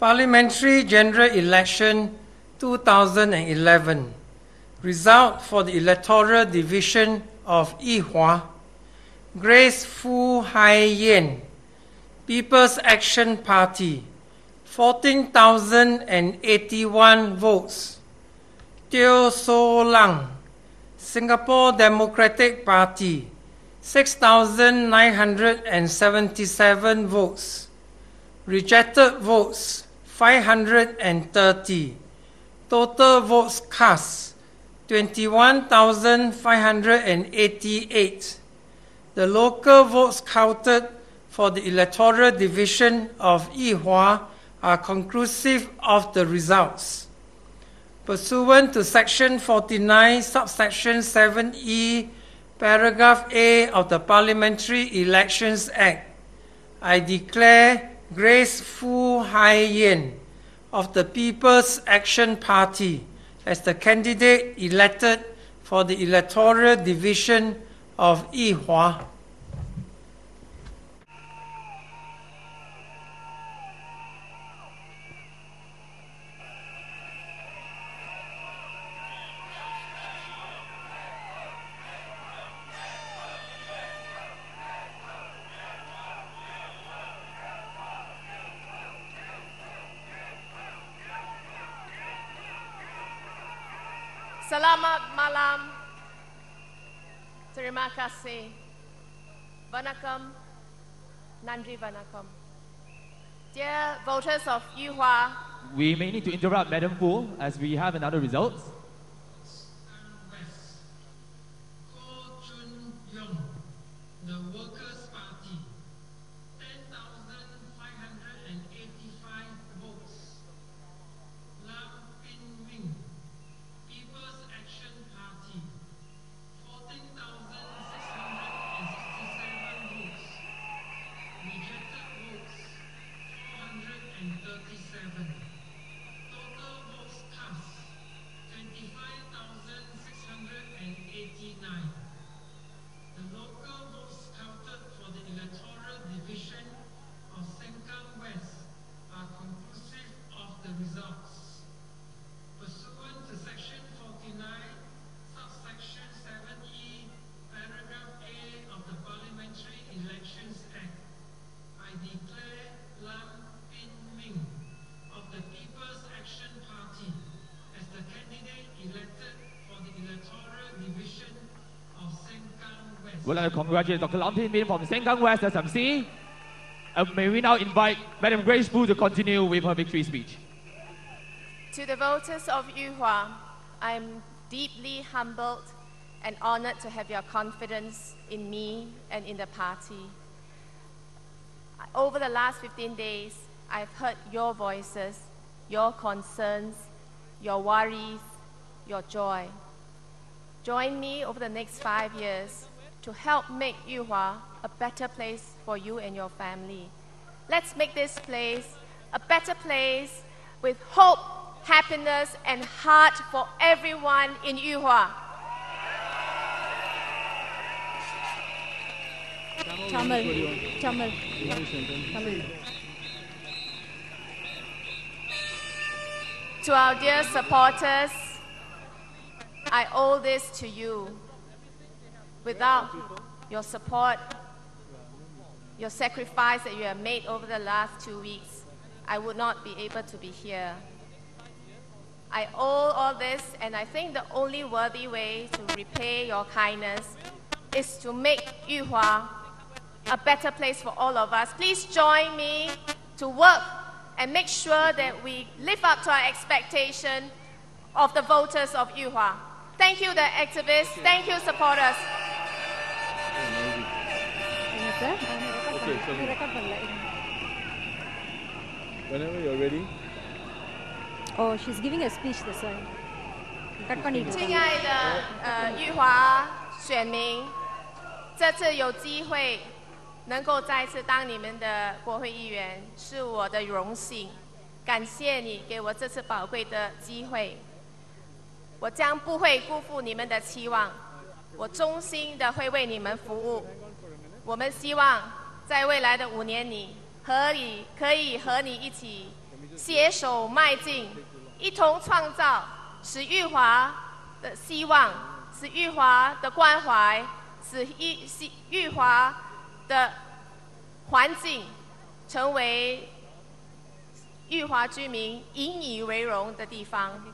Parliamentary General Election 2011. Result for the electoral division of Yuhua. Grace Fu Hai Yen, People's Action Party, 14,081 votes. Teo Soh Lung, Singapore Democratic Party, 6,977 votes. Rejected votes, 530. Total votes cast, 21,588. The local votes counted for the electoral division of Yuhua are conclusive of the results. Pursuant to Section 49, subsection 7E, paragraph A of the Parliamentary Elections Act, I declare Grace Fu Hai Yen of the People's Action Party as the candidate elected for the electoral division of Yuhua. Selamat malam. Terima kasih. Vanakkam. Nandri Vanakkam. Dear voters of Yuhua, We may need to interrupt Madam Fu as we have another result. We'd like to congratulate Dr. Lam Pin Min from Sengkang West SMC. And may we now invite Madam Grace Fu to continue with her victory speech. to the voters of Yuhua, I'm deeply humbled and honored to have your confidence in me and in the party. Over the last 15 days, I've heard your voices, your concerns, your worries, your joy. Join me over the next five years to help make Yuhua a better place for you and your family. Let's make this place a better place with hope, happiness, and heart for everyone in Yuhua. Chamal. Chamal. Chamal. To our dear supporters, I owe this to you. Without your support, your sacrifice that you have made over the last two weeks, I would not be able to be here. I owe all this, and I think the only worthy way to repay your kindness is to make Yuhua a better place for all of us. Please join me to work and make sure that we live up to our expectation of the voters of Yuhua. Thank you, the activists. Thank you, supporters. Whenever you're ready. She's giving a speech this way. 亲爱的呃玉华选民，这次有机会能够再次当你们的国会议员，是我的荣幸。感谢你给我这次宝贵的机会，我将不会辜负你们的期望，我衷心的会为你们服务。我们希望在未来的五年里，和你可以和你一起携手迈进，一同创造使玉华的希望，使玉华的关怀，使玉希玉华的环境成为玉华居民引以为荣的地方。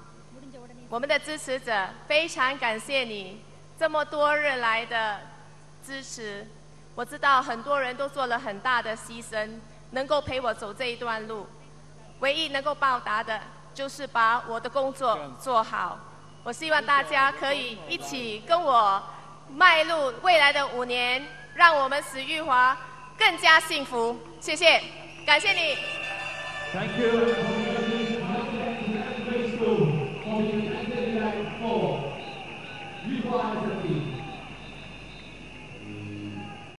我们的支持者非常感谢你这么多日来的支持。我知道很多人都做了很大的牺牲，能够陪我走这一段路。唯一能够报答的，就是把我的工作做好。我希望大家可以一起跟我迈入未来的五年，让我们史玉华更加幸福。谢谢，感谢你。Thank you.